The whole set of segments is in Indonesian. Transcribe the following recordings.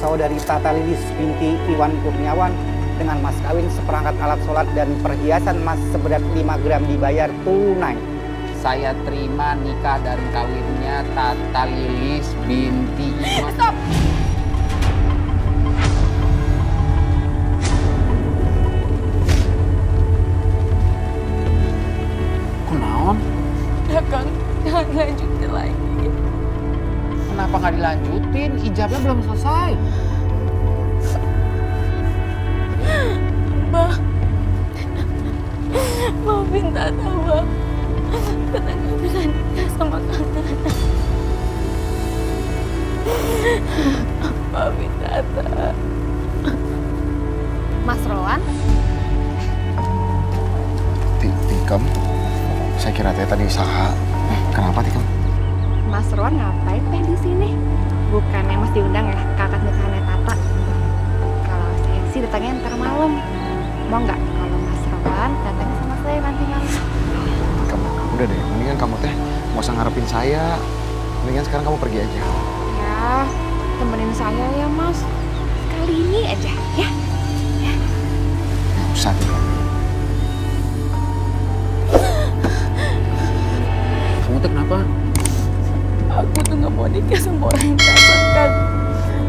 saudari Tata Lilis binti Iwan Kurniawan dengan mas kawin seperangkat alat sholat dan perhiasan emas seberat 5 gram dibayar tunai. Saya terima nikah dan kawinnya Tata Lilis binti Iwan. Stop! Dilanjutin? Ijabnya belum selesai. Bah, maafin Tata, Bah. Tata gak bisa nikah sama Kang Nana. Maafin Tata. Mas Rowan, Ti- Tikem, saya kira teh tadi usaha. Kenapa Tikem? Mas Rowan ngapain teh di sini? Bukannya Mas diundang ya ke akad nikahannya Tata? Kalau saya sih datangnya ntar malam. Mau nggak kalau Mas Rowan datangnya sama saya nanti malam? Tikem, udah deh. Mendingan kamu teh nggak usah ngarepin saya. Mendingan sekarang kamu pergi aja. Ya, temenin saya ya Mas. Kali ini aja ya. Nggak usah Tikem. Kamu tuh kenapa? Mau nikah sama orang kasar, Kang.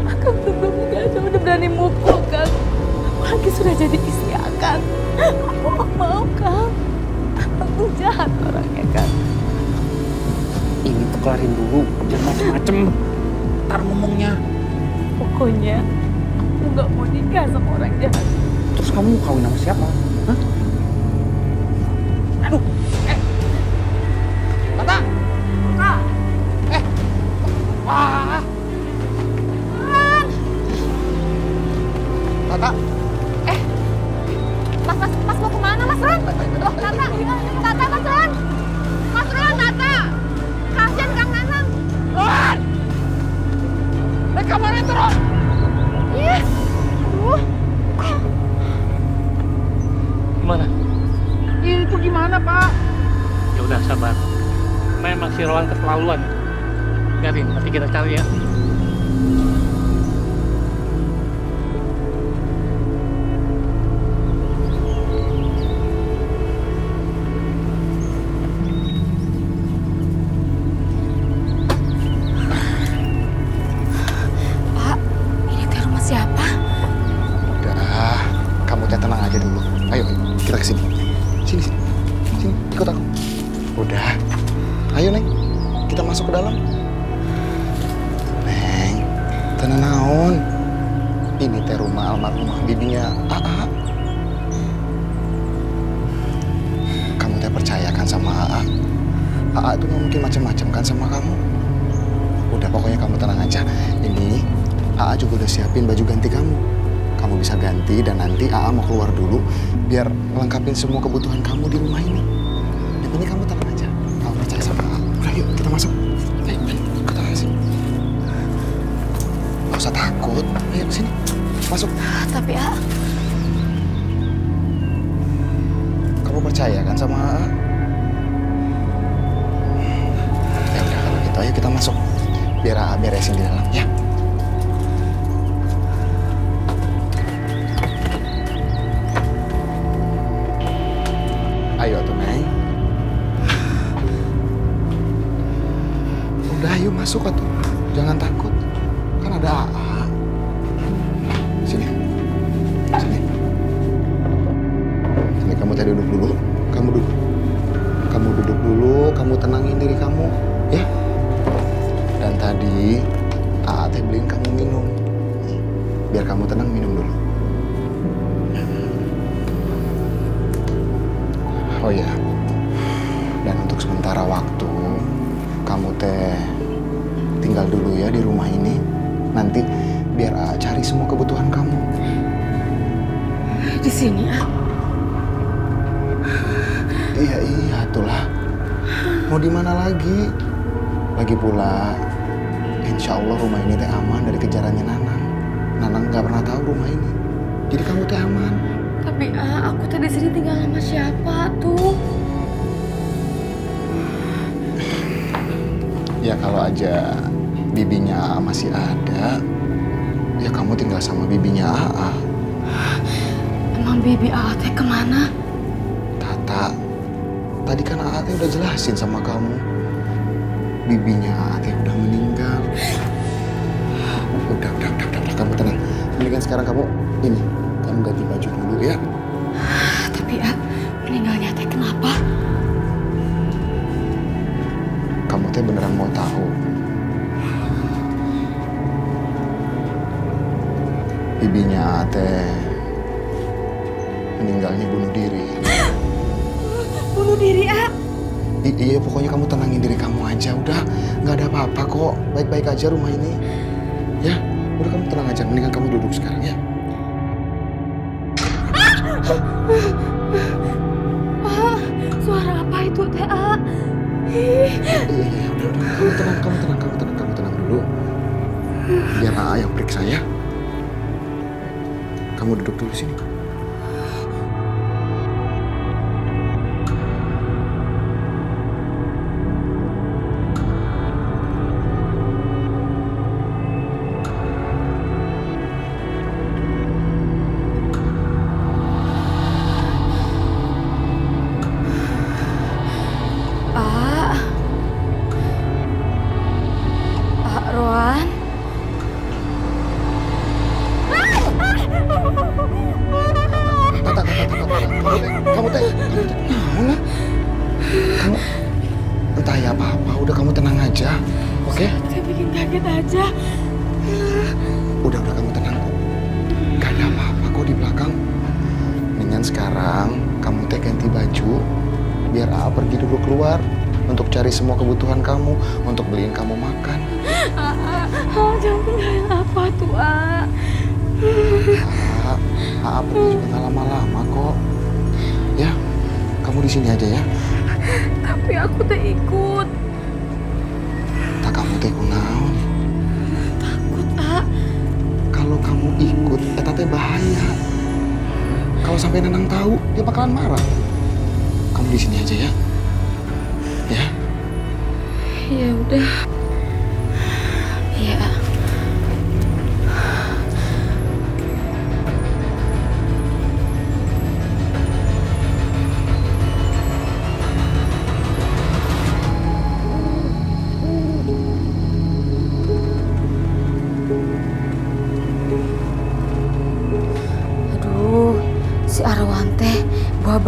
Akang tuh belum nikah aja udah berani mukul, Kang. Apalagi sudah jadi istri Akang. Aku gak mau, Kang. Aku jahat orangnya, Kang. Ini tuh kelarin dulu, jangan macem-macem. Ntar ngomongnya. Pokoknya, aku gak mau nikah sama orang jahat. Terus kamu mau kawin sama siapa? Hah? Aduh, Keterlaluan. Biarin, nanti kita cari ya. Tinggal dulu ya di rumah ini. Nanti biar Aa cari semua kebutuhan kamu. di sini, ah. Iya iya itulah. Mau di mana lagi? Lagi pula, insya Allah rumah ini teh aman dari kejarannya Nanang. Nanang nggak pernah tahu rumah ini. Jadi kamu teh aman. Tapi, ah, aku tuh di sini tinggal sama siapa tuh? Ya kalau aja bibinya AA masih ada, ya kamu tinggal sama bibinya AA. Emang bibi AA teh ke mana? Tata, tadi kan AA teh udah jelasin sama kamu. Bibinya AA teh udah meninggal. Udah, udah, udah, udah, udah, kamu tenang. Mendingan sekarang kamu ini, kamu ganti baju dulu ya. Tapi ah, meninggalnya teh kenapa? Kamu teh beneran mau tahu. Bibinya AA teh meninggalnya bunuh diri. Bunuh diri ah. I- iya pokoknya kamu tenangin diri kamu aja. Udah nggak ada apa-apa kok. Baik-baik aja rumah ini. Ya udah kamu tenang aja. Mendingan kamu duduk sekarang ya. Ah, suara apa itu teh ah? iya iya iya. Udah udah. Kamu tenang kamu tenang kamu tenang kamu tenang dulu. Biar AA yang periksa ya kamu duduk dulu sini Mendingan sekarang kamu teh ganti baju. Biar AA pergi dulu keluar. Untuk cari semua kebutuhan kamu. Untuk beliin kamu makan. Ah, ah, jangan tinggalin apa tuh ah. AA, AA pergi juga gak lama-lama kok. Ya, kamu di sini aja ya. Tapi aku teh ikut. Tak kamu teh kunaon. Takut ah. Kalau kamu ikut, eta teh bahaya. Kalau sampai Nenang tahu, dia bakalan marah. Kamu di sini aja ya. Ya. Ya udah. Ya.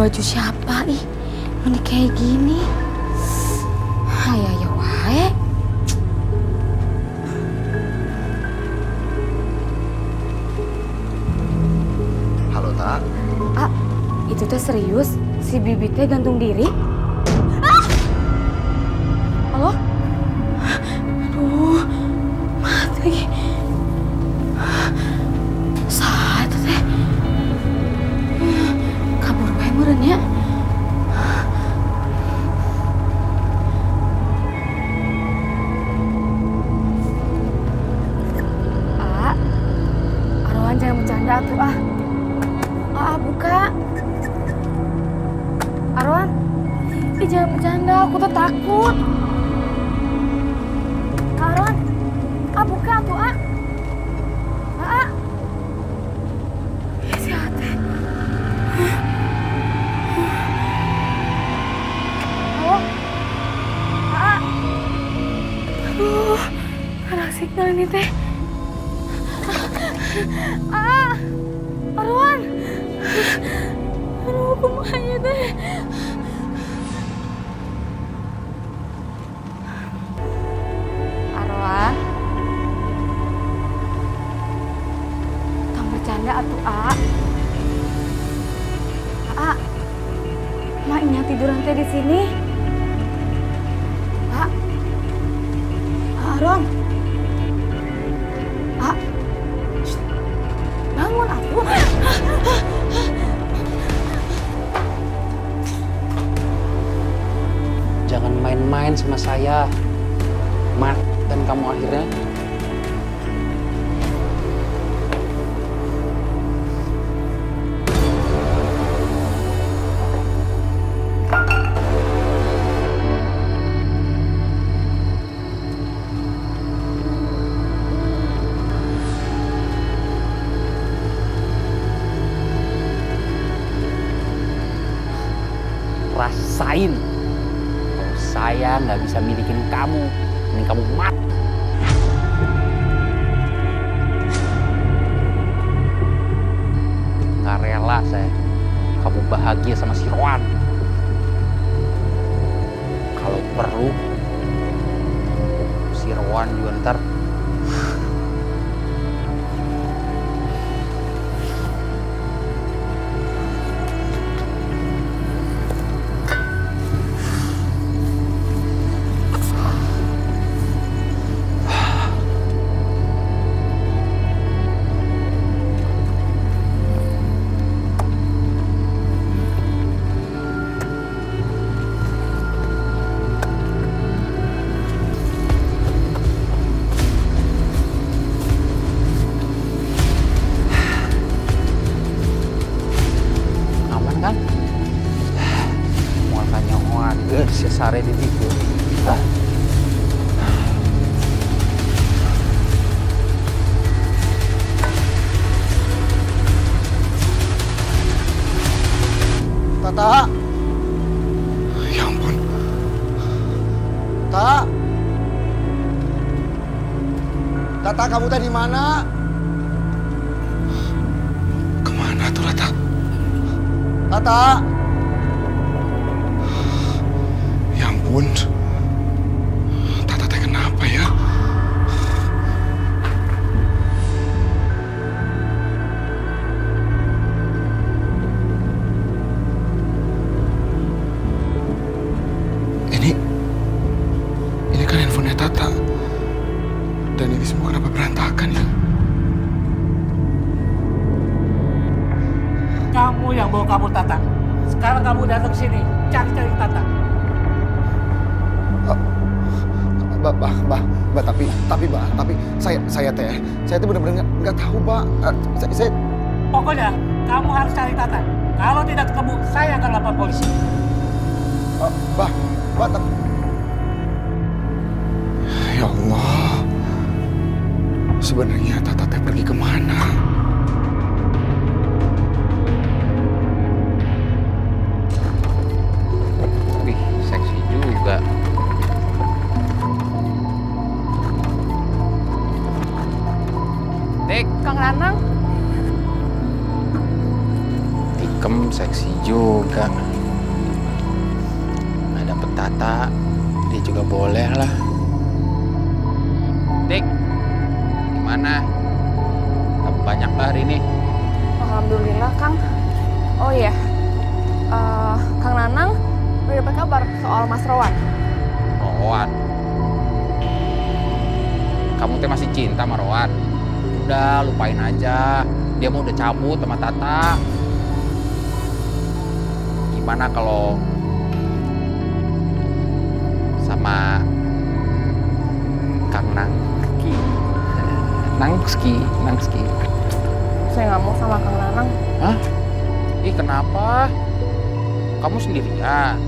Baju siapa ih? Ini kayak gini. Di sini. Tata. Ya ampun. Tata udah cabut sama Tata. Gimana kalau sama Kang Nangski? Nangski, Nangski. Saya nggak mau sama Kang Nanang. Hah? Ih, kenapa? Kamu sendirian.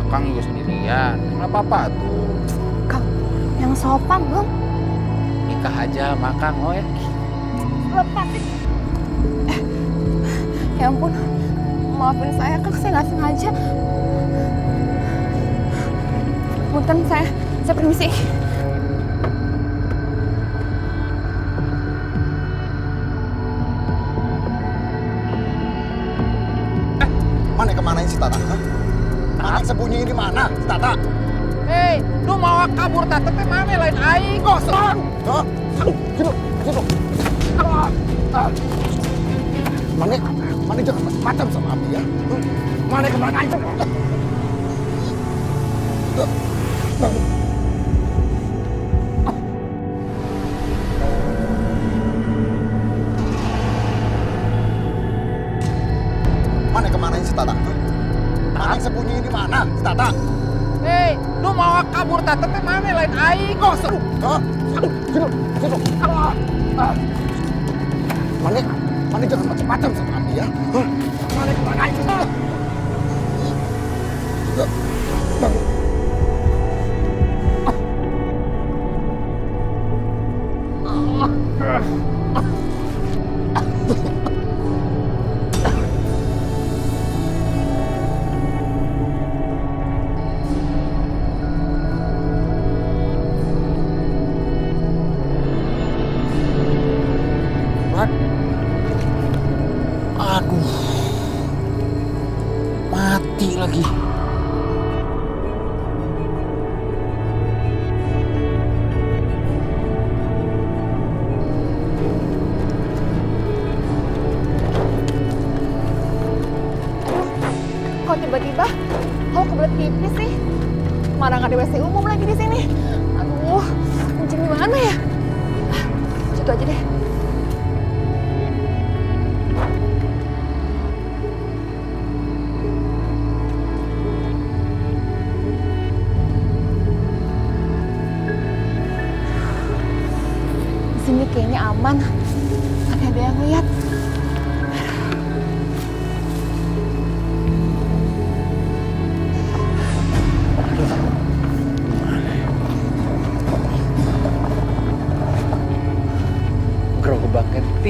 Akang juga sendirian. Nggak apa-apa tuh. Kang, yang sopan dong. nikah aja sama Kang oh ya. Lepasin. Eh, ya ampun, maafin saya Kang, saya nggak sengaja. Punten saya, saya permisi. Mana ke mana si Tata? Hah? Mana sembunyi di mana si Tata? Hei, lu mau kabur tata teh mana lain aing kosong. Hah? Aduh, sini, sini. Ah, ah. Mana, mana jangan macam-macam sama Abi ya. Mana ke mana? Mana mau kabur teh mana lain aing kosong. Hah? Aduh, sini, sini. Ah, ah. Mana, mana jangan macam-macam sama Abi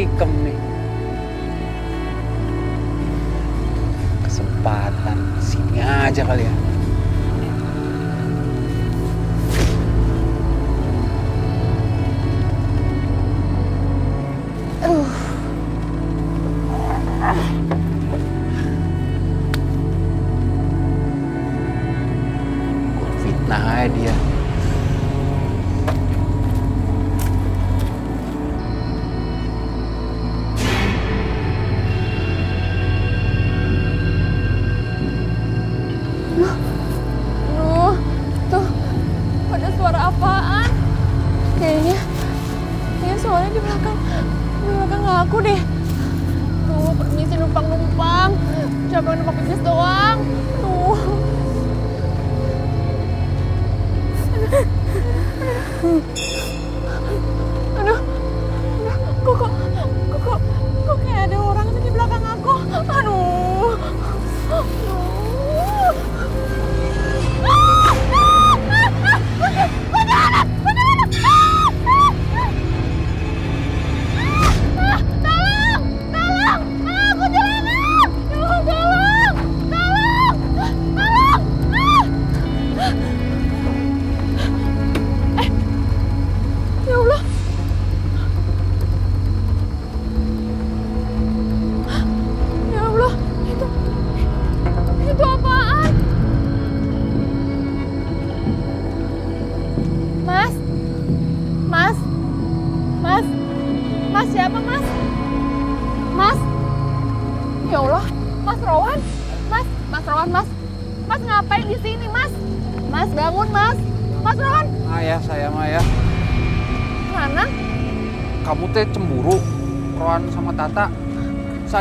Tikam nih. Kesempatan sini aja kali ya.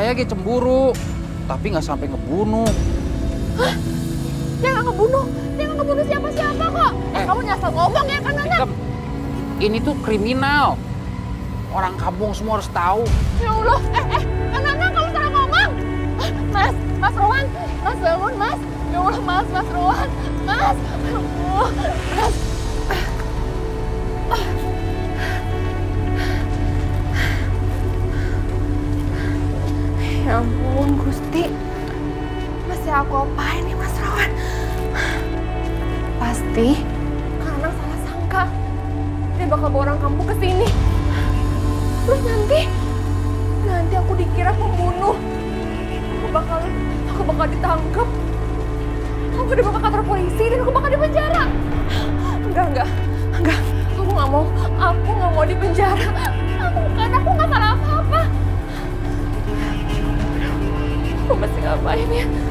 Saya ge cemburu, tapi nggak sampai ngebunuh. Dia nggak ngebunuh, dia nggak ngebunuh siapa-siapa kok. Eh, Eh. kamu nyasar ngomong ya kan? Tem, ini tuh kriminal. Orang kampung semua harus tahu. Ya Allah, eh, eh, kan Nana kamu salah ngomong. Mas, Mas Rowan, Mas bangun, Mas. Ya Allah, Mas, Mas Rowan, Mas. Aduh, Mas. Ya ampun, Gusti. Masih aku apain nih, Mas Rowan? Pasti karena salah sangka. Dia bakal bawa orang kampung ke sini. Terus nanti, nanti aku dikira pembunuh. Aku bakal, aku bakal ditangkap. Aku dibawa ke kantor polisi dan aku bakal dipenjara. Enggak, enggak, enggak. Aku nggak mau, aku nggak mau dipenjara. Aku kan, aku nggak salah apa-apa. Aku mesti ngapain ya? Mas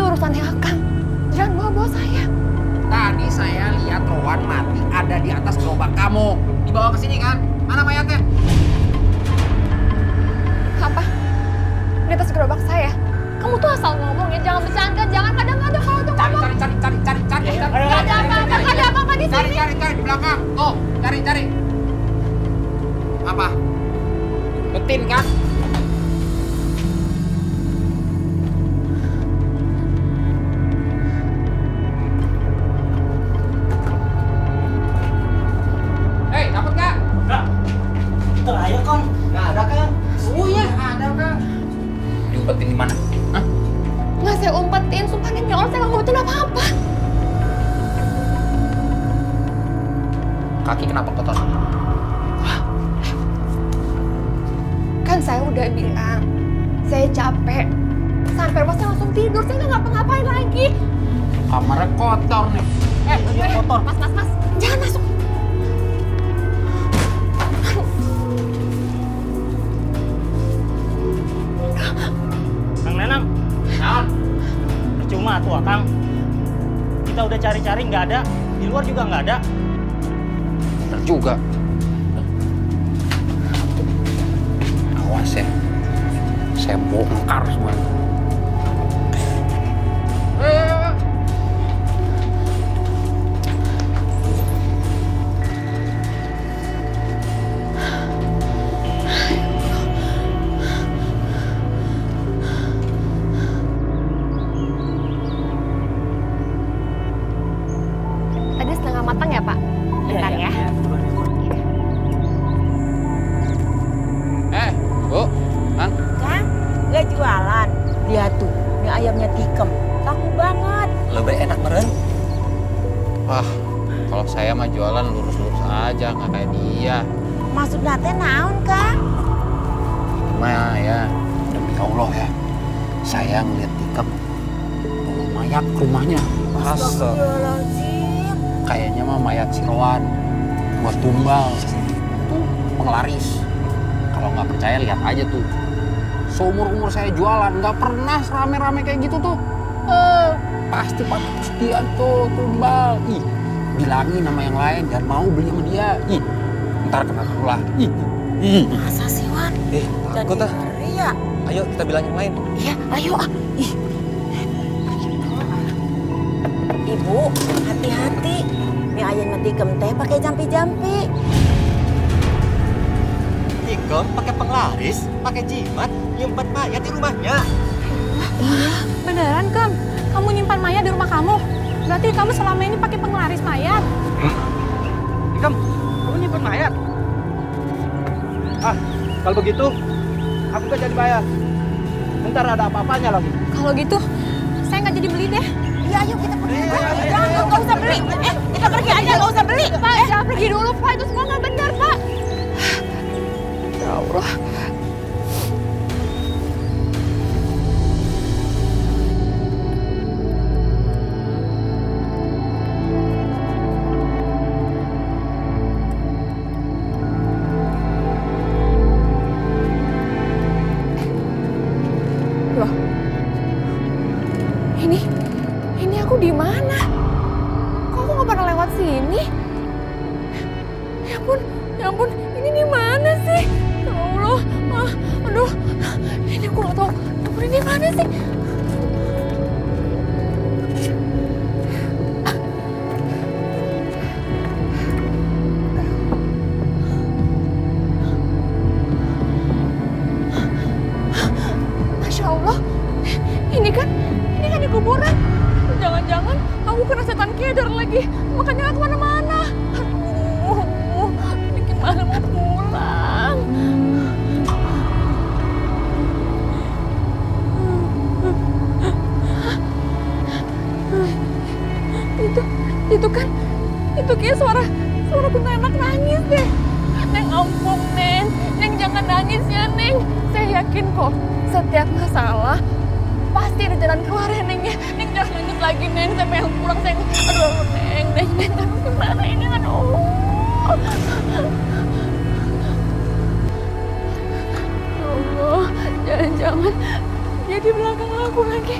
itu urusannya Akang. Jangan bawa-bawa saya. Tadi saya lihat Rowan mati ada di atas gerobak kamu. Dibawa ke sini kan? Mana mayatnya? Apa? Di atas gerobak saya? Kamu tuh asal ngomong ya, jangan bercanda, jangan kadang-kadang kalau tuh Cari, ngomong. cari, cari, cari, cari, cari. Gak ada apa-apa, ada apa-apa di Cari, sini. cari, cari di belakang. Tuh, cari, cari. Apa? Betin kan? Serame-rame kayak gitu tuh. Eh, pasti Pak Kustian tuh tumbal. Ih, bilangin sama yang lain jangan mau beli sama dia. Ih, ntar kena ulah. Ih, ih. Masa sih, Wan? Eh, Jadi ngeri ya? Ayo kita bilang yang lain. Iya, ayo ah. Ih. Ibu, hati-hati. Mie ayamnya tikem teh pakai jampi-jampi. Tikem pakai penglaris, pakai jimat, nyimpan mayat di rumahnya. Beneran, Kang? Kamu nyimpan mayat di rumah kamu? Berarti kamu selama ini pakai penglaris mayat? Ikam, kamu nyimpen mayat? Ah, kalau begitu, aku gak jadi bayar. Ntar ada apa-apanya lagi. Kalau gitu, saya nggak jadi beli deh. Iya, ayo kita pergi. Jangan, nggak usah beli. Eh, kita pergi aja, nggak usah beli. Pak, jangan pergi dulu, Pak. Itu semua nggak benar, Pak. Ya Allah. Allah, jangan-jangan dia di belakang aku lagi.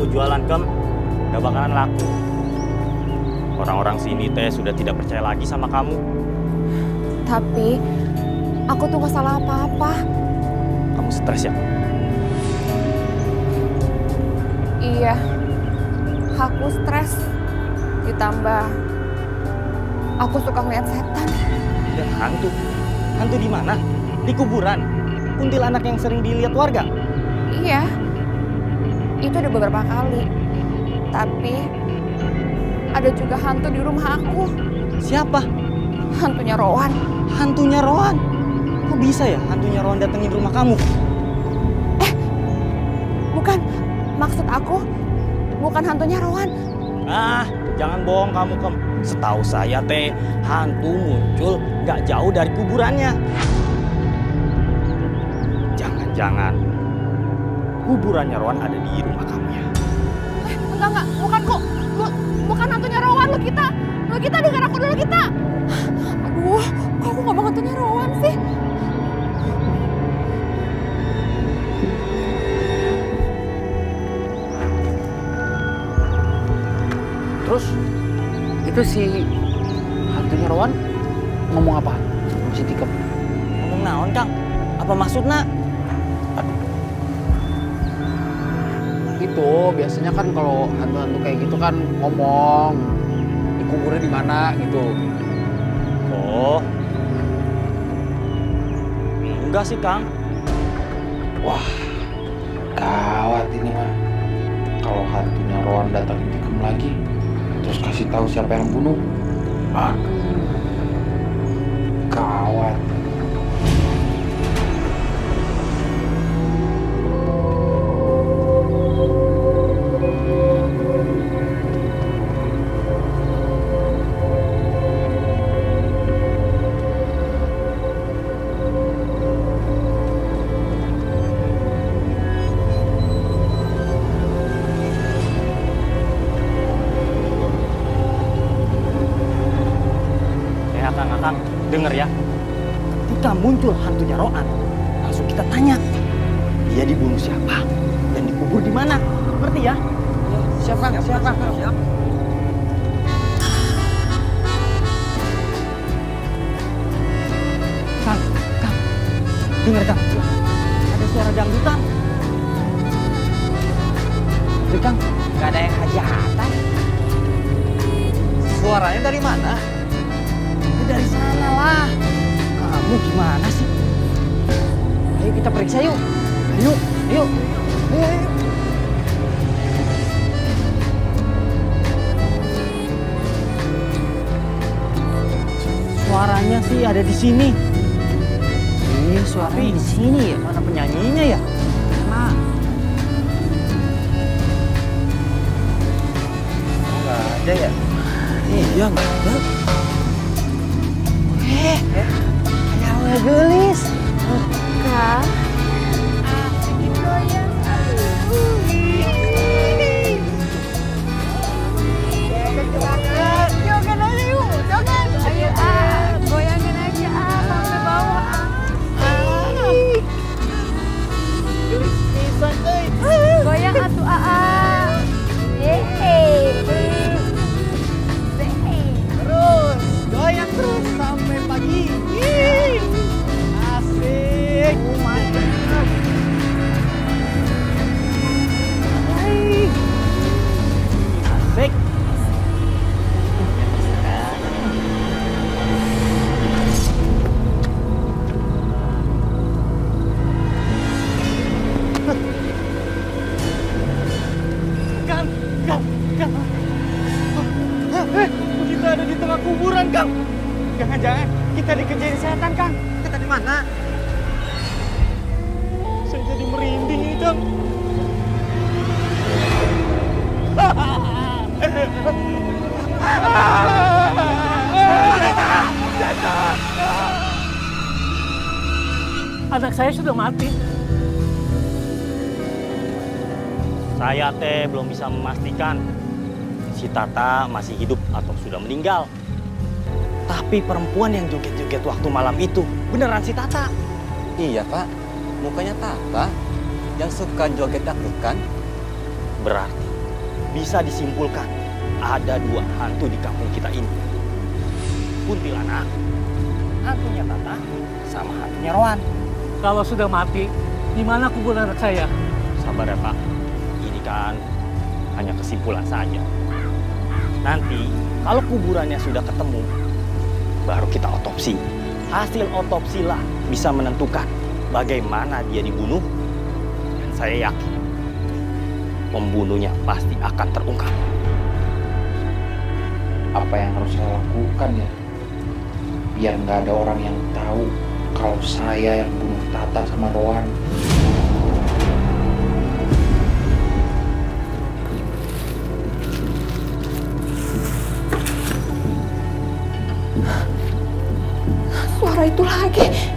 Kamu jualan, Kem. Gak bakalan laku. Orang-orang sini teh sudah tidak percaya lagi sama kamu. Tapi aku tuh gak salah apa-apa. Kamu stres ya? Iya, aku stres. Ditambah aku suka ngeliat setan. Dan hantu. Hantu di mana? Di kuburan. Kuntilanak yang sering dilihat warga. Iya, itu udah beberapa kali. Tapi ada juga hantu di rumah aku. Siapa? Hantunya Rowan. Hantunya Rohan. Kok bisa ya hantunya Rohan datengin rumah kamu? Bukan, maksud aku bukan hantunya Rowan. Ah, jangan bohong kamu kem. Setahu saya teh hantu muncul nggak jauh dari kuburannya. Jangan-jangan kuburannya Rohan ada di rumah kamu ya? Enggak, enggak, bukan kok. Bu- bukan hantunya Rowan, lo kita. Lo kita dengar aku dulu kita. Aduh, kok aku ngomong hantunya Rowan sih? Terus itu si hantunya Rowan ngomong apa? Si Tikem. Ngomong naon kang? Apa maksudnya? Itu biasanya kan kalau hantu-hantu kayak gitu kan ngomong dikuburnya di mana gitu. Oh, enggak sih kang. Wah, gawat ini mah. Kalau hantunya Rowan datang Tikem lagi, terus kasih tahu siapa yang bunuh. Aduh, gawat. Siapa? Kang, kang, denger kang. Ada suara dangdutan. Tapi kang, nggak ada yang hajatan. Suaranya dari mana? Ya, dari sana lah. Kamu gimana sih? Ayo kita periksa yuk. Ayo, ayo. Ayo, ayo. Suaranya sih ada di sini. Iya, suaranya di sini ya. Mana penyanyinya ya? Mana? Nggak ada ya? Iya, nggak ada. Eh, kayak ngegelis. Kak, ayo ah, goyangin kuburan, Kang. Jangan-jangan kita dikejarin setan, Kang. Kita di mana? Saya jadi merinding ini, Kang. Anak saya sudah mati. Saya teh belum bisa memastikan si Tata masih hidup atau sudah meninggal. Tapi perempuan yang joget-joget waktu malam itu beneran si Tata. Iya pak, mukanya Tata yang suka joget dangdutan. Berarti bisa disimpulkan ada dua hantu di kampung kita ini. Kuntilanak, hantunya Tata, sama hantunya Rohan. Kalau sudah mati, Di mana kuburan anak saya? Sabar ya Pak. Ini kan hanya kesimpulan saja. Nanti kalau kuburannya sudah ketemu, baru kita otopsi. Hasil otopsi lah bisa menentukan bagaimana dia dibunuh. Dan saya yakin pembunuhnya pasti akan terungkap. Apa yang harus saya lakukan ya? Biar nggak ada orang yang tahu kalau saya yang bunuh Tata sama Rowan. Itu lagi.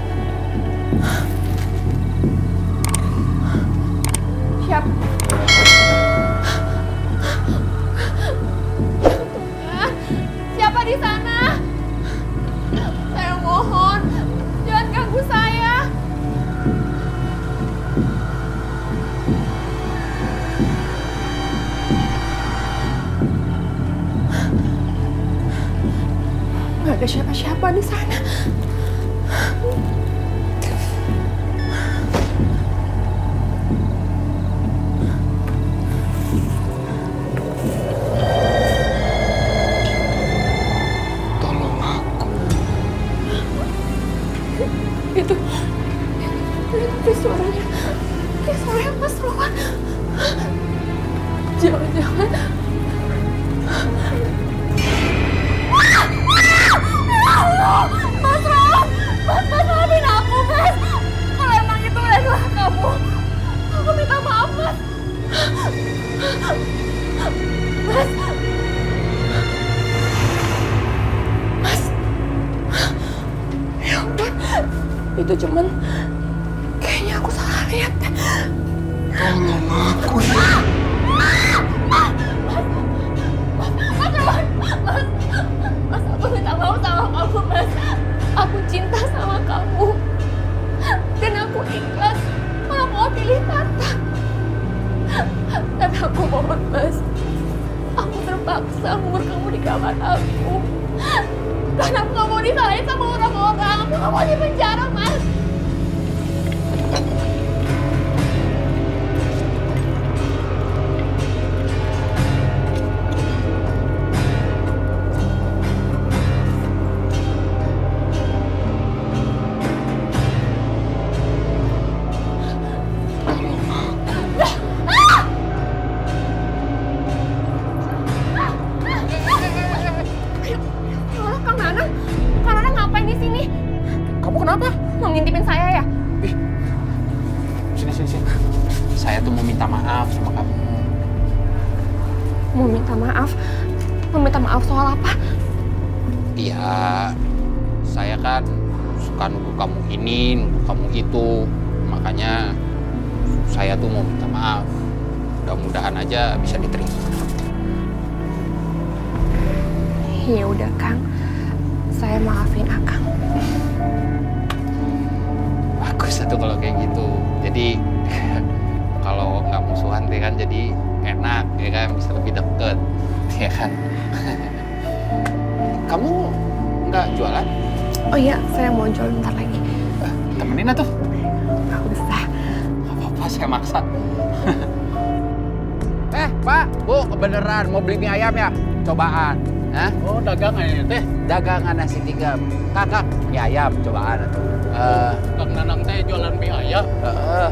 Cobaan. Hah? Oh, dagangan ya teh. Dagangan nasi tiga. Kakak, mie ayam, cobaan. Eh, Kang Nanang teh jualan mie ayam. eh,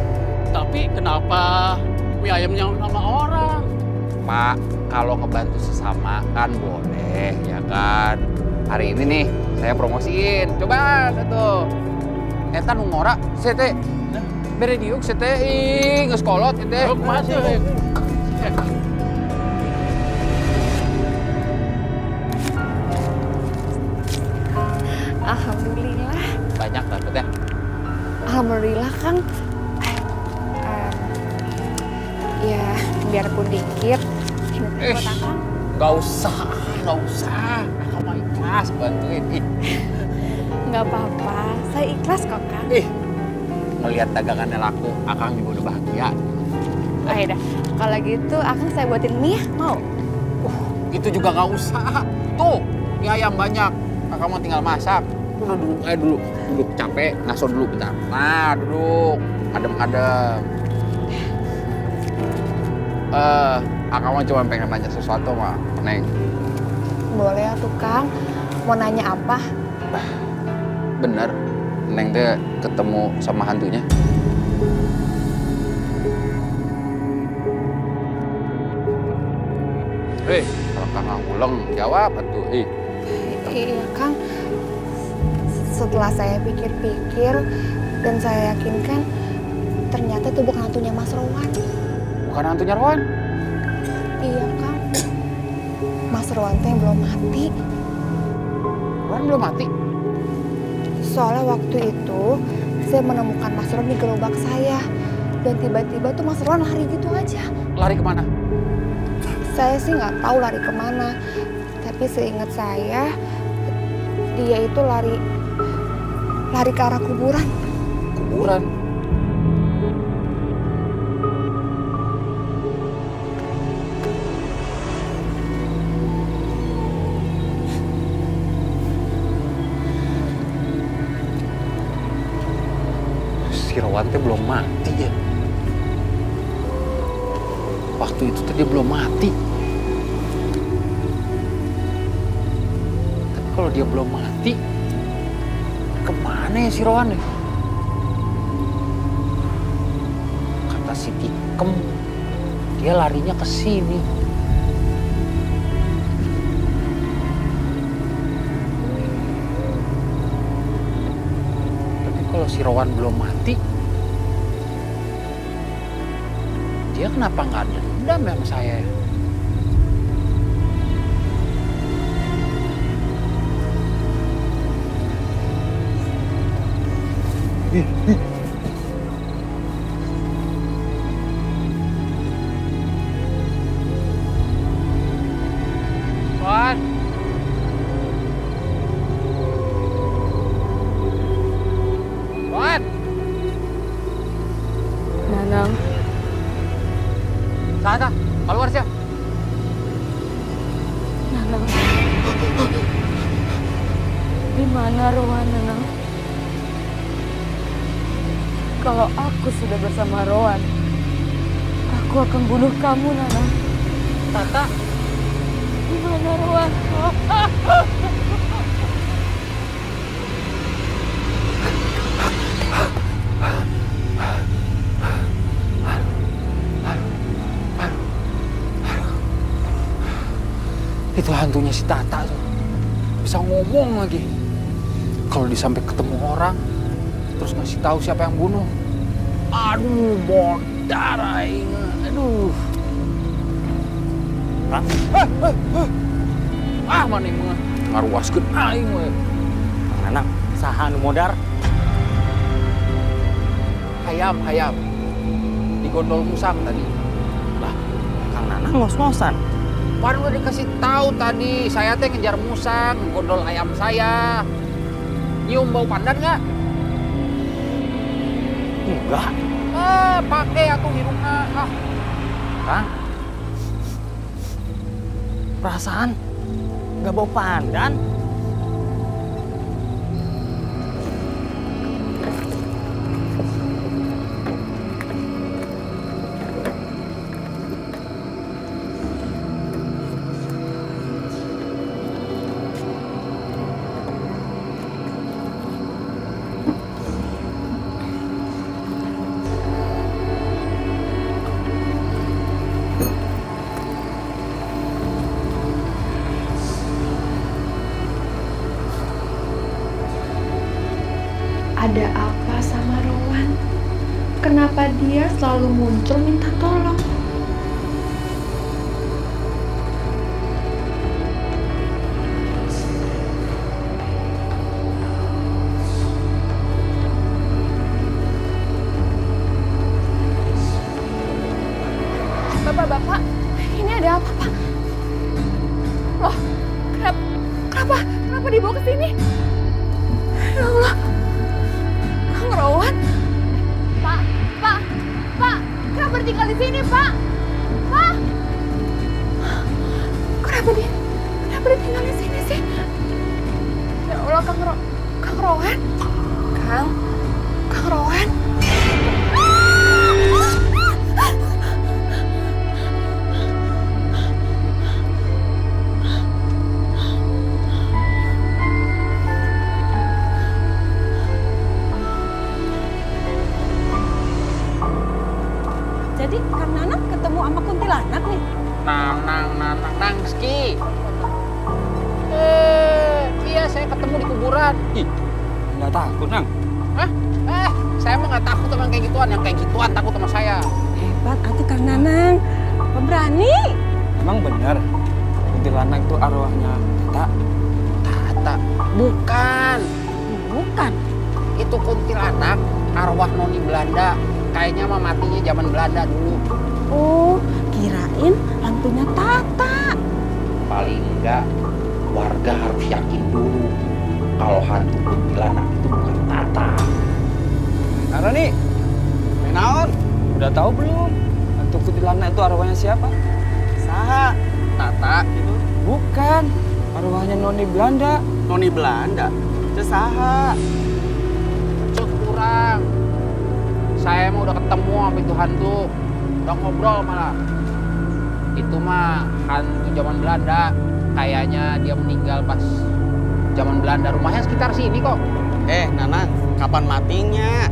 Tapi kenapa mie ayamnya sama orang? Pak, kalau ngebantu sesama kan boleh, ya kan? Hari ini nih, saya promosiin. Cobaan tuh. Eta nu ngora, sete. Bere diuk sete, ih, geus kolot teh. Dapetnya. Alhamdulillah, Kang. Eh, ya, biarpun dikit. Akang. Gak usah, gak usah. Kamu mah ikhlas bantuin. Ih, Nggak apa-apa. Saya ikhlas kok, Kang. ih. Melihat dagangannya laku, Akang juga udah bahagia. Oh, ya udah. Kalau gitu, Akang saya buatin mie ya? Mau? Itu juga gak usah. Tuh, mie ayam banyak. Kakak mau tinggal masak. Duduk eh dulu. Duduk, capek. Ngaso dulu bentar. Nah, duduk. adem-adem. Eh, Akang mah cuma pengen nanya sesuatu mah, Neng. Boleh ya tukang. Mau nanya apa? Bener, Neng teh ketemu sama hantunya. Hei, kalau Kang ulang jawab atuh. Eh, Iya Kang. Setelah saya pikir-pikir dan saya yakinkan ternyata itu bukan hantunya Mas Rowan. bukan hantunya Rowan. Iya Kang. Mas Rowan teh belum mati. Rowan belum mati. Soalnya waktu itu saya menemukan Mas Rowan di gerobak saya. Dan tiba-tiba tuh Mas Rowan lari gitu aja. Lari ke mana? Saya sih nggak tahu lari ke mana. Tapi seingat saya, dia itu lari lari ke arah kuburan. Kuburan. Si teh belum mati ya. Waktu itu tadi belum mati. Tapi kalau dia belum mati, ke mana ya si Rowan ya? Kata si Tikem, dia larinya ke sini. Tapi kalau si Rowan belum mati, dia kenapa nggak dendam ya sama saya ya? Hey, hey, hey. Aku akan bunuh kamu, Nanang. Tata, Di mana Rowan? itu hantunya si Tata tuh. Bisa ngomong lagi. Kalau disampai ketemu orang, terus ngasih tahu siapa yang bunuh. Aduh, modar aing. Aduh. Hah? Ah, ah, ah. ah mana yang mah ngaruaskeun aing we. Nanang, saha nu modar? Hayam, hayam. Di gondol musang tadi. Lah, Kang Nanang ngos-ngosan. Baru udah dikasih tahu tadi, saya teh ngejar musang, gondol ayam saya. Nyium bau pandan nggak? Enggak. Ah, pakai atuh hidungnya. Ah, Kang. Perasaan nggak bau pandan. Ada apa sama Rowan? Kenapa dia selalu muncul minta tolong? Kapan matinya?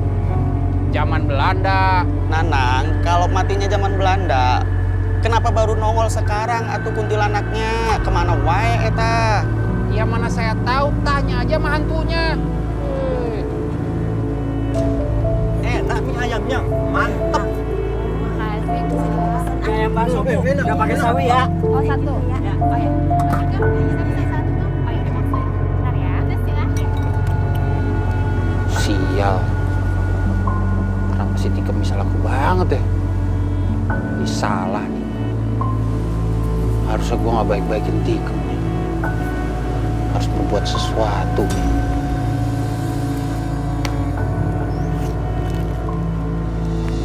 Zaman Belanda. Nanang, kalau matinya zaman Belanda, kenapa baru nongol sekarang atau kuntilanaknya? Ke mana wae eta? Ya mana saya tahu, tanya aja sama hantunya. Eh, Enak mie ayamnya, mantep. Makasih. Ayam bakso, udah pakai sawi ya. Oh, satu. Oh, ya. Oh, ya. Sial. Kenapa si Tika bisa laku banget ya? Ini salah nih. Harusnya gue gak baik-baikin nih. Harus berbuat sesuatu nih.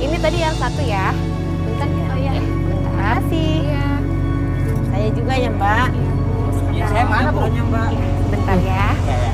Ini tadi yang satu ya. Bentar ya. Oh, ya. Terima kasih. Iya. Saya juga ya, Mbak. Sebentar saya mana, Bu? Mbak? Bentar ya. Mantra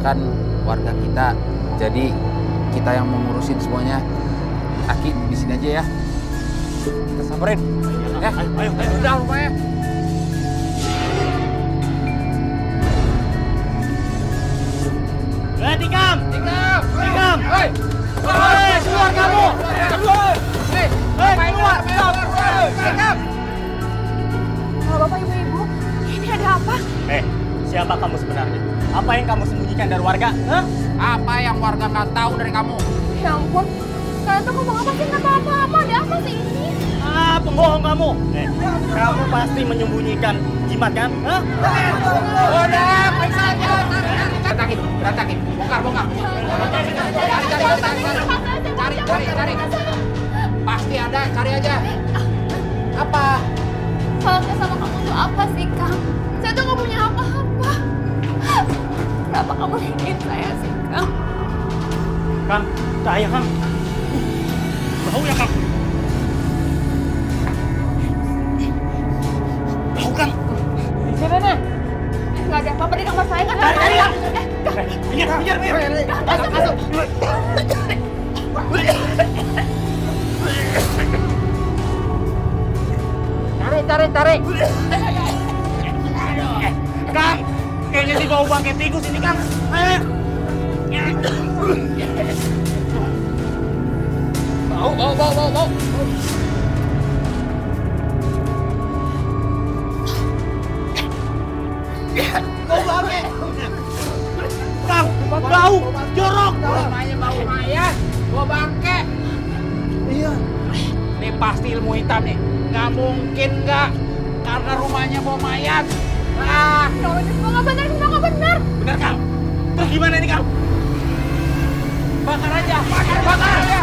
kan warga kita, jadi kita yang mengurusin semuanya. Aki di sini aja ya. Kita samperin. Ya, ayo, ayo, ayo. Udah rumahnya. Eh Tikam! Tikam, Tikam! Hei, Hei, keluar kamu! Keluar! Hei, keluar? Tikam! Halo Bapak Ibu-ibu, ini ada apa? Eh, siapa kamu sebenarnya? Apa yang kamu sembunyikan dari warga? Hah? Apa yang warga nggak tahu dari kamu? Ya ampun, kalian tuh ngomong apa sih? Nggak tahu apa-apa, ada apa sih ini? Ah, pembohong kamu! Eh, kamu pasti menyembunyikan jimat kan? Hah? Udah, periksa aja. Berantakin, berantakin. Bongkar, bongkar. Cari, cari, cari, cari, cari, cari, cari. Pasti ada, cari aja. Apa? Salahnya sama kamu tuh apa sih, Kang? Saya tuh nggak punya apa-apa. Kenapa kamu ingin saya sih, Kang? Kang, saya Kang. Bau ya Kang? Bau Kang? Gimana? Nggak ada apa-apa di kamar saya, Cari, cari, apa-apa. Kang. Eh, Kang, Minggir, minggir, minggir. masuk, masuk. Cari, cari, cari. Makanya sih bau bangke tikus ini kan. Bau, bau, bau, bau, bau. Bau bangke. Kang, bau, jorok. Namanya bau mayat, bau bangke. Iya. Ini pasti ilmu hitam nih. Nggak mungkin nggak, karena rumahnya bau mayat. Ah, Kalau ini semua nggak benar, semua nggak benar. bener kau. Terus gimana nih kau? Bakar aja. Bakar, bakar aja.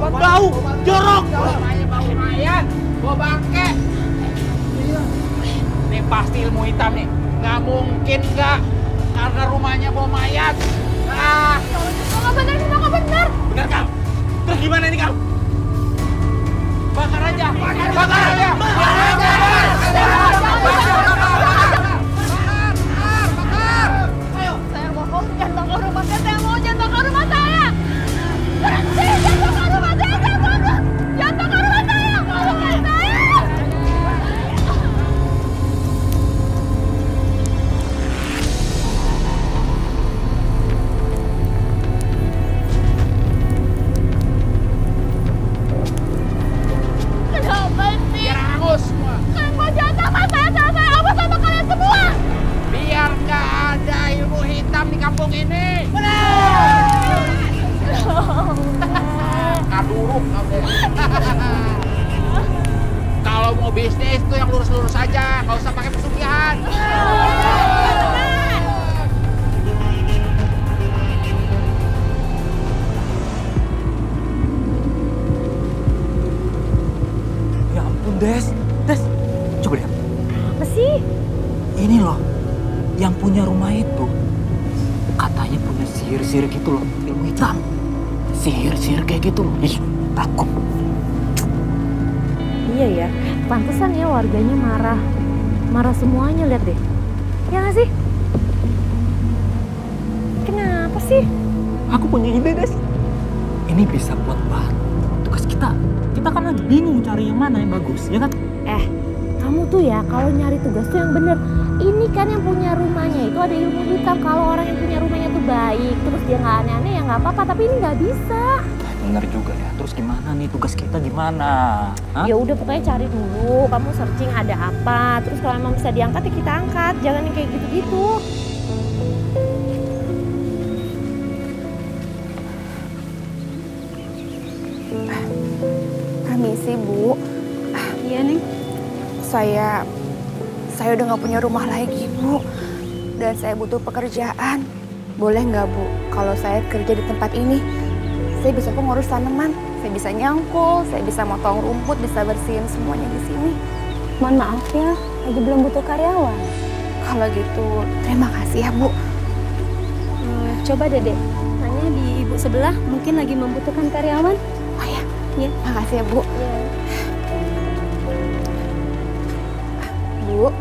Kang, bau, jorok. Bau mayat, bau bangke. Ini pasti ilmu hitam nih. Nggak mungkin nggak. Karena rumahnya bawa mayat. Ah, nggak benar, semua nggak benar. bener kau. Terus gimana nih kau? Bakar aja. Bakar aja. Saya apa-apa. Tapi ini nggak bisa. Bener juga ya. Terus gimana nih tugas kita gimana? Hah? Ya udah pokoknya cari dulu. Kamu searching ada apa. Terus kalau emang bisa diangkat ya kita angkat. Jangan yang kayak gitu-gitu. Permisi Bu, Iya nih. saya saya udah nggak punya rumah lagi Bu, dan saya butuh pekerjaan. Boleh nggak Bu, kalau saya kerja di tempat ini, saya bisa kok ngurus tanaman, saya bisa nyangkul, saya bisa motong rumput, bisa bersihin semuanya di sini. Mohon maaf ya, lagi belum butuh karyawan. Kalau gitu, terima kasih ya Bu. Hmm, coba Dede, tanya di ibu sebelah mungkin lagi membutuhkan karyawan. Oh ya, Iya. makasih ya Bu. Bu,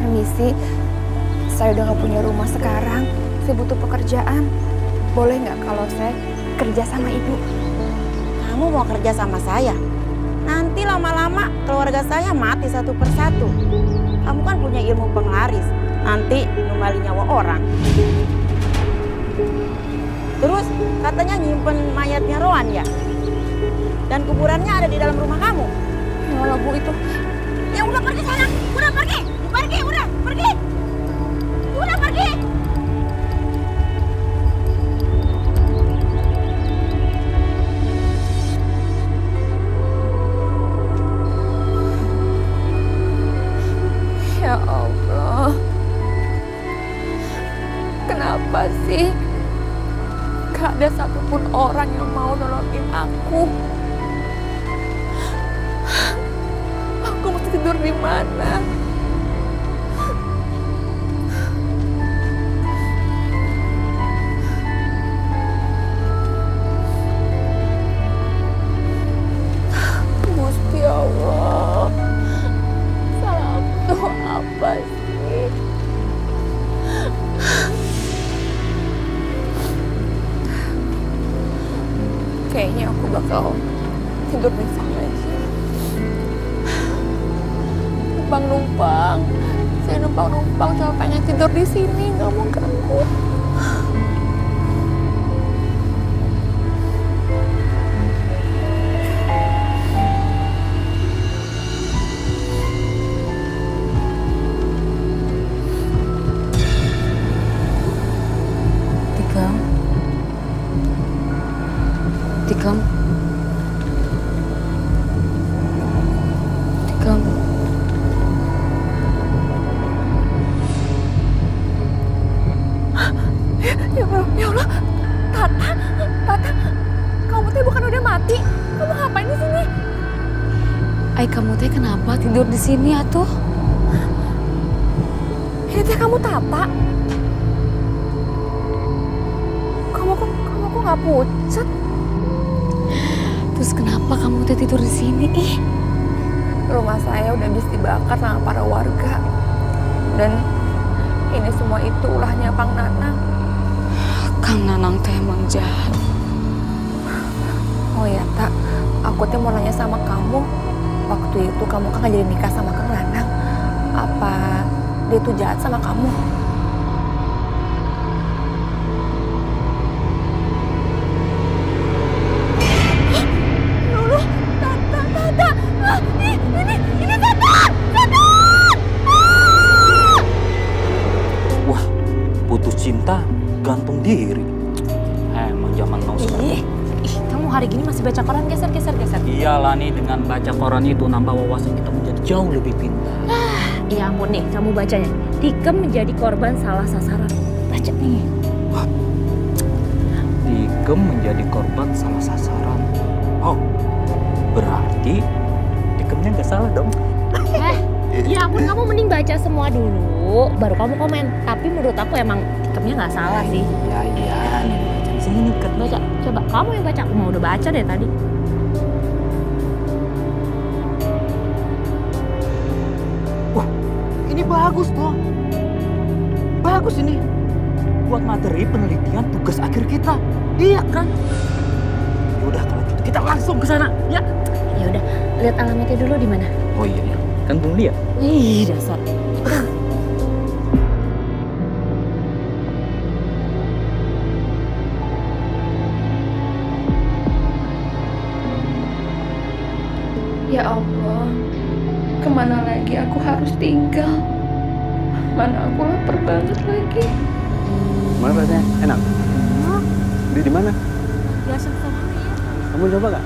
permisi. Saya udah gak punya rumah sekarang. Saya butuh pekerjaan. Boleh nggak kalau saya kerja sama ibu? Kamu mau kerja sama saya? Nanti lama-lama keluarga saya mati satu persatu. Kamu kan punya ilmu penglaris. Nanti numbali nyawa orang. Terus katanya nyimpen mayatnya Rohan ya? Dan kuburannya ada di dalam rumah kamu. Ya Allah Bu itu. Ya udah pergi sana, udah pergi, sini atuh? Ini teh kamu Tata. Kamu kok, kamu kok nggak pucat? Terus kenapa kamu teh tidur di sini? Ih, Rumah saya udah habis dibakar sama para warga. Dan ini semua itu ulahnya Pang Nanang. Kang Nanang teh emang jahat. Oh ya, Tak. Aku tuh mau nanya sama kamu. Waktu itu kamu kan jadi nikah sama Kang Nanang. Apa dia tuh jahat sama kamu? Ah, ini, ini, ini Tata! Tata! Wah, putus cinta, gantung diri. Emang zaman now sekarang. Ih, ih, kamu hari gini masih baca koran geser Iyalah nih dengan baca koran itu nambah wawasan kita menjadi jauh lebih pintar. Ya ampun nih, kamu bacanya. Tikem menjadi korban salah sasaran. Baca nih. Dikem menjadi korban salah sasaran. Oh, berarti Dikemnya nggak salah dong. Eh, ya ampun kamu mending baca semua dulu, baru kamu komen. Tapi menurut aku emang tikemnya nggak salah sih. Iya iya, sini nih. Baca, coba kamu yang baca. Aku mau udah baca deh tadi. Bagus toh. Bagus ini. Buat materi penelitian tugas akhir kita. Iya kan? Yaudah kalau gitu kita langsung ke sana, ya. Ya udah, lihat alamatnya dulu di mana. Oh iya, iya. kan belum lihat. Ih, dasar. Ya Allah, ke mana lagi aku harus tinggal? Mana banget lagi. Gimana rasanya? Enak? Beli di mana? Ya sama ya. Kamu coba nggak?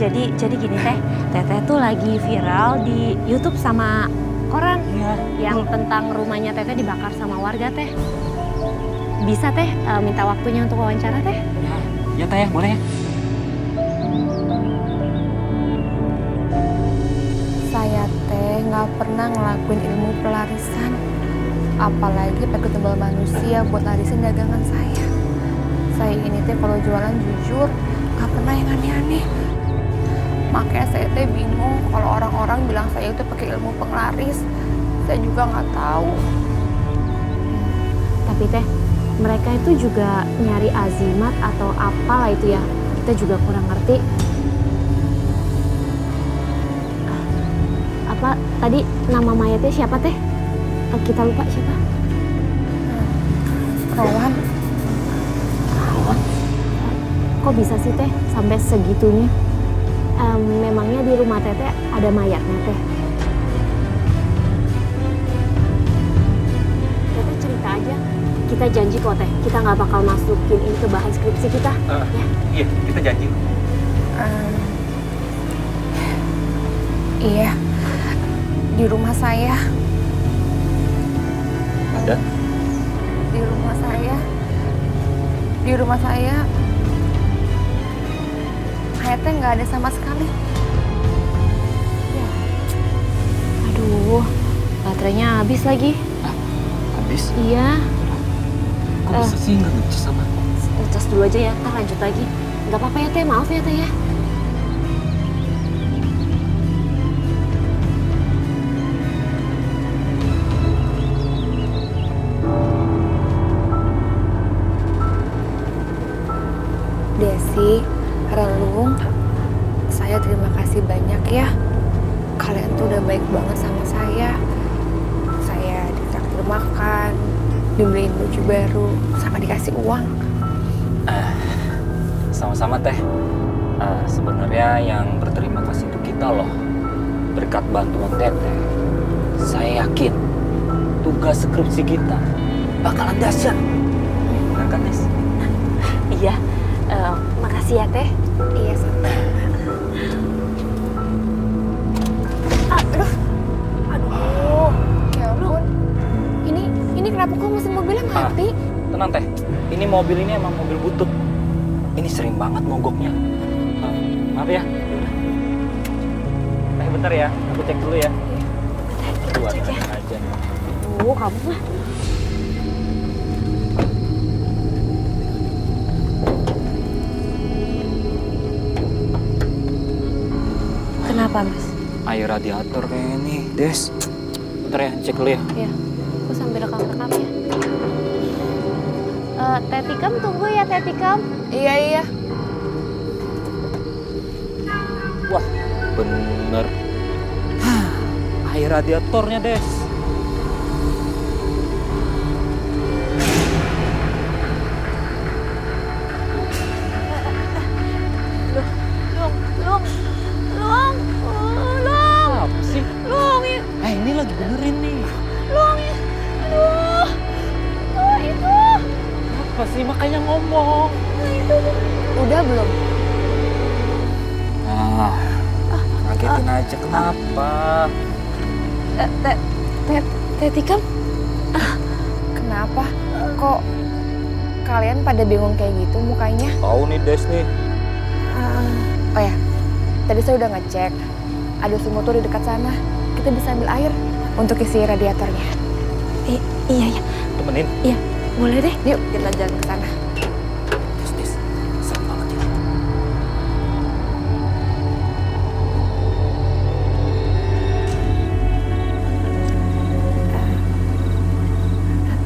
Jadi jadi gini teh, Teteh tuh lagi viral di YouTube sama koran Iya. yang tentang rumahnya Teteh dibakar sama warga teh. Bisa teh eh, minta waktunya untuk wawancara teh? Ya Teh, boleh ya? Saya teh nggak pernah ngelakuin ilmu pelarisan. Apalagi pakai tumbal manusia buat larisin dagangan saya. Saya ini teh kalau jualan jujur nggak pernah yang aneh-aneh. Makanya saya teh bingung kalau orang-orang bilang saya itu pakai ilmu penglaris. Saya juga nggak tahu. Tapi teh, mereka itu juga nyari azimat atau apalah itu ya. Kita juga kurang ngerti. Apa tadi nama mayatnya siapa teh? Eh, Kita lupa siapa? Rowan, Kok bisa sih teh sampai segitunya? Em, memangnya di rumah teteh ada mayatnya teh? Teteh cerita aja. Kita janji kok teh, kita nggak bakal masukin ini ke bahan skripsi kita. Eh, Ya. Iya, kita janji. Em, iya, di rumah saya. Ada? Di rumah saya. Di rumah saya. Hayatnya nggak ada sama sekali. Aduh, baterainya habis lagi. Habis? Iya, Kok bisa sih nggak ngecas sama? ngecas dulu aja ya, ntar lanjut lagi. Nggak apa-apa ya teh, maaf ya teh ya. Skripsi kita bakalan dahsyat. Benar kan? Iya, eh, makasih ya teh. Iya, sama. Aduh, aduh, ya ampun. Ini, ini kenapa kok mesin mobilnya mati? Tenang teh, ini mobil ini emang mobil butut. Ini sering banget mogoknya. Eh, maaf ya. Yaudah. Teh bentar ya, aku cek dulu ya. Aduh, ada aja. Oh, kamu mah. Kenapa, Mas? Air radiator kayaknya nih, Des. Bentar ya, cek dulu ya. Iya, aku sambil rekam-rekam ya. Eh, Teh Tikam tunggu ya, Teh Tikam. Iya, iya. Wah, bener. Air radiatornya, Des. Apa sih? Makanya ngomong. Udah belum? Ah, ngagetin aja kenapa? Eh, Teh, Teh, Teh Tikam? Ah, Kenapa? Kok kalian pada bingung kayak gitu mukanya? Tahu nih, Des nih. Ah, oh ya, tadi saya udah ngecek. Ada sumur tuh di dekat sana. Kita bisa ambil air untuk isi radiatornya. I- iya, iya, Temenin. Boleh deh. Yuk, kita jalan ke sana. Ya.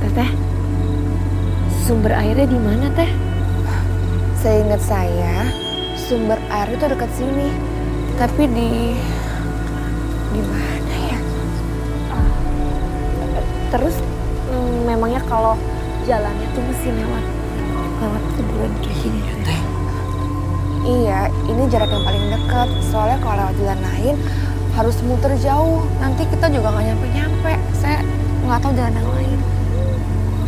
Teteh, sumber airnya di mana, Teh? Seingat saya, sumber air itu dekat sini. Tapi di di mana ya? Terus, mm, memangnya kalau jalannya tuh mesti lewat lewat kebun kayak gini, Teh? Iya, ini jarak yang paling dekat. Soalnya kalau lewat jalan lain harus muter jauh. Nanti kita juga nggak nyampe-nyampe. Saya nggak tahu jalan yang lain.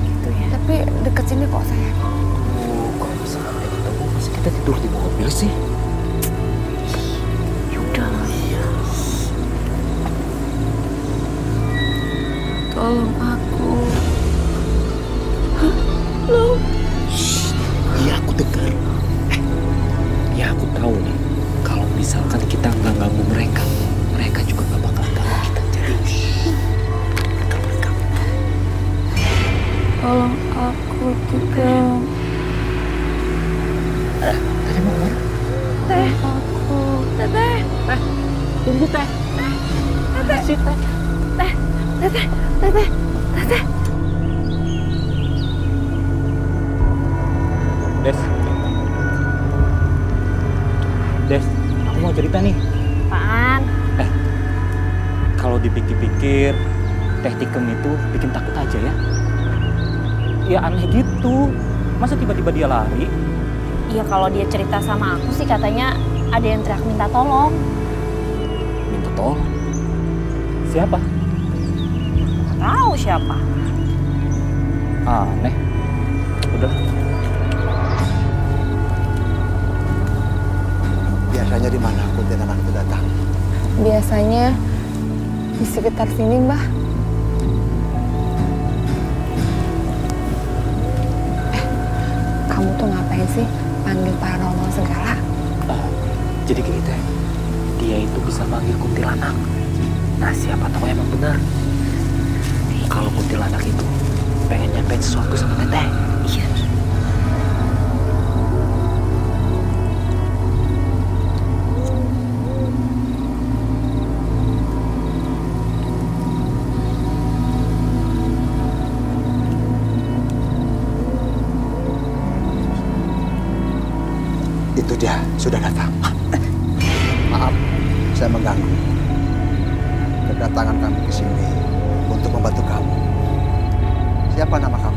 Gitu ya. Tapi deket sini kok saya. Oh, sampai ketemu? Masa kita tidur di mobil sih? Yaudah lah. Tolong aku. Tiba-tiba dia lari? Iya kalau dia cerita sama aku sih katanya ada yang teriak minta tolong. Minta tolong. Siapa? Tahu siapa? Aneh. Udah. Biasanya di mana kuntilanak itu datang? Biasanya di sekitar sini, Mbah. Ngapain sih panggil paranormal segala? Jadi gini teh, dia itu bisa manggil kuntilanak. Nah siapa tahu emang benar. Kalau kuntilanak itu pengen nyampein sesuatu sama teteh. Sudah datang. Maaf, saya mengganggu. Kedatangan kami ke sini untuk membantu kamu. Siapa nama kamu?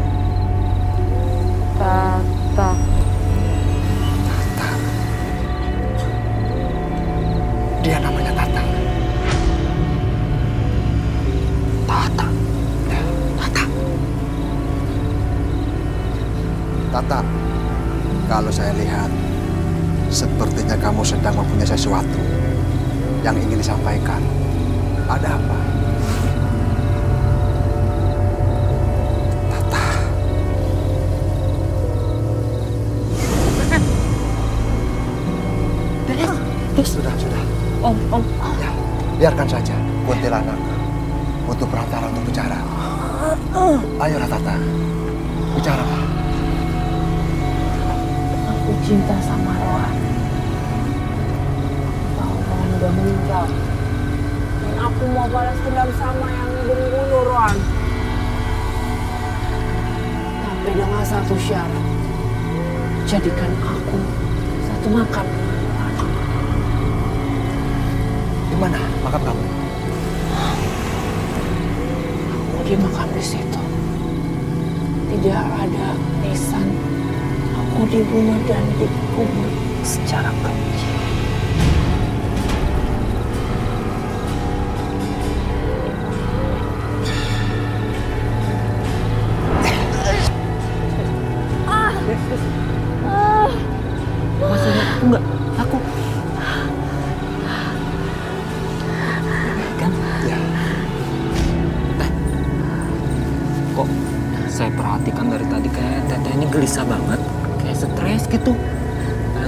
Biarkan saja kuntilanak untuk perantara untuk bicara. Ayolah Tata, bicara. Aku cinta sama Rohan. Tahu Rohan udah meninggal. Dan aku mau balas dendam sama yang membunuh Rohan. Tapi dengan satu syarat. Jadikan aku satu makam. Tidak ada nisan. Aku dibunuh dan dikubur secara keji.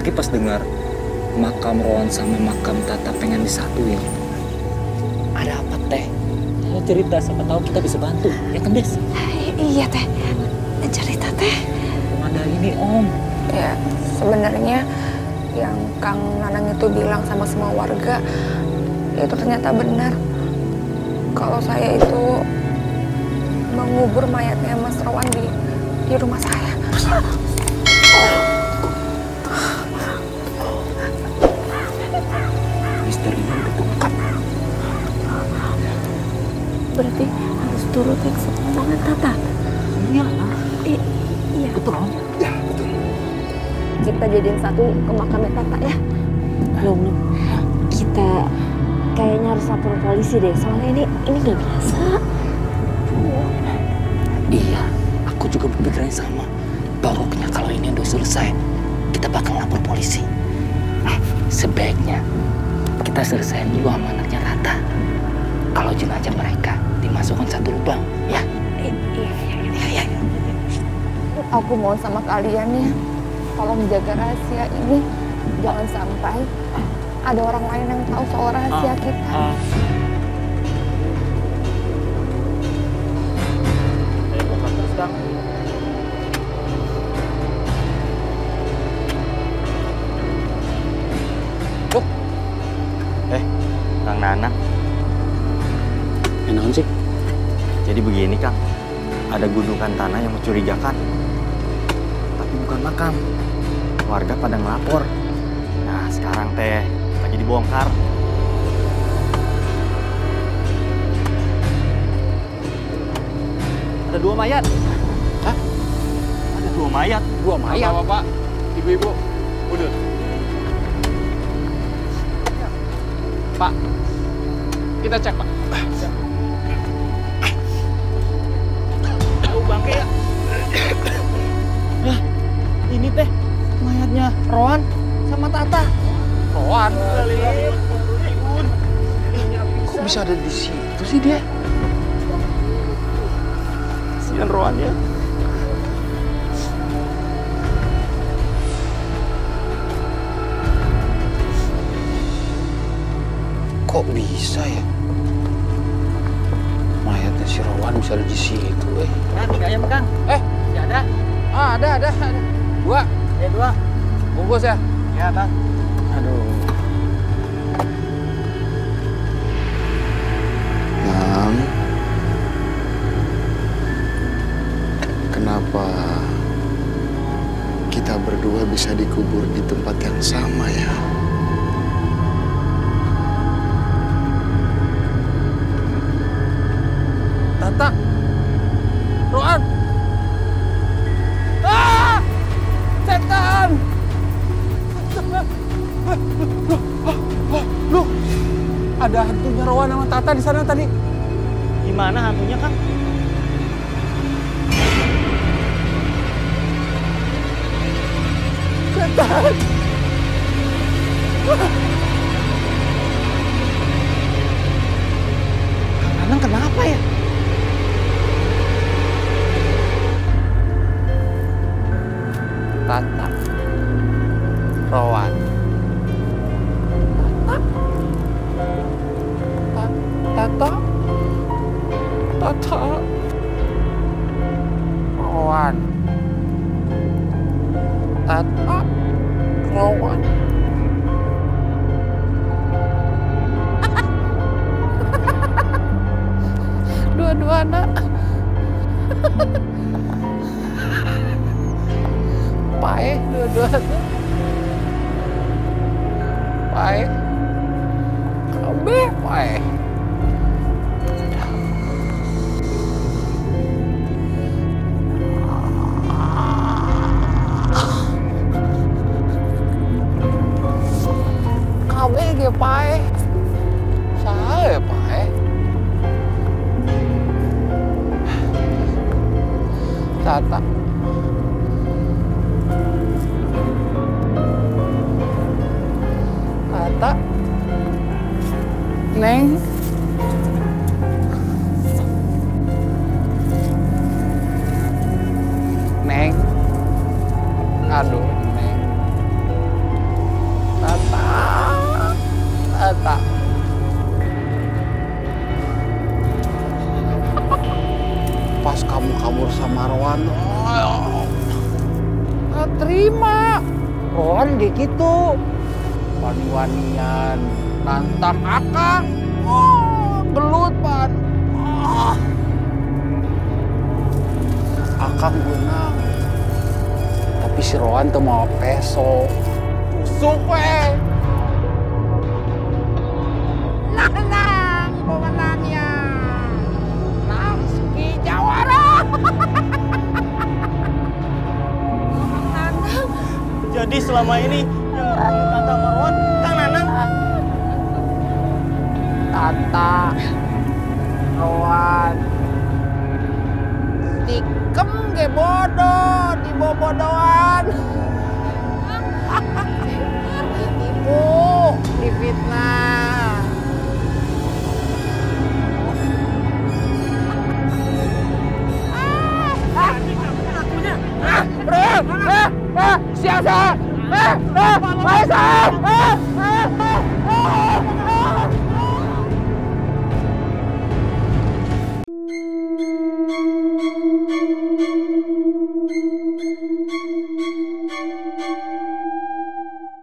Lagi pas dengar makam Rowan sama makam Tata pengen disatuin. Ada apa teh? Ayo cerita, siapa tahu kita bisa bantu. Ya kan Des? Iya, Teh. Cerita, Teh. Ada ini Om. Ya, sebenarnya yang Kang Nanang itu bilang sama semua warga itu ternyata benar. Kalau saya itu mengubur mayatnya Mas Rowan di di rumah saya. Satu ke makamnya Tata ya. Belum, belum. Kita kayaknya harus lapor polisi deh. Soalnya ini ini nggak biasa. Iya, aku juga berpikiran sama. Pokoknya kalau ini udah selesai, kita bakal lapor polisi. Eh, sebaiknya kita selesaiin dulu sama anaknya Tata. Kalau jenazah mereka dimasukkan satu lubang, ya. Iya, iya, iya. Aku mohon sama kalian ya, tolong jaga rahasia ini. Jangan sampai ada orang lain yang tahu soal rahasia kita. Bongkar terus, Kang. Eh, Kang Nanang. Enak sih. Jadi begini, Kang. Ada gundukan tanah yang mencurigakan. Tapi bukan makam. Warga pada ngelapor. Nah, sekarang teh lagi dibongkar. Ada dua mayat. Hah? Ada dua mayat. Dua mayat. Bapak, ibu-ibu, mundur. Pak, kita cek, Pak. Tahu bangke ya? Ini teh Mayatnya Rowan sama Tata. Rowan? Kok bisa ada di situ sih dia? Kasihan Rowan ya. Kok bisa ya? Mayatnya si Rowan bisa ada di situ, eh. Kang, ayam, Kang. Eh, ya, ada. Ah, ada, ada, ada. Dua. Ya dua. bungkus ya. Ya Bang. Aduh. Nang, kenapa kita berdua bisa dikubur di tempat yang sama ya? Dua-dua anak. Pae.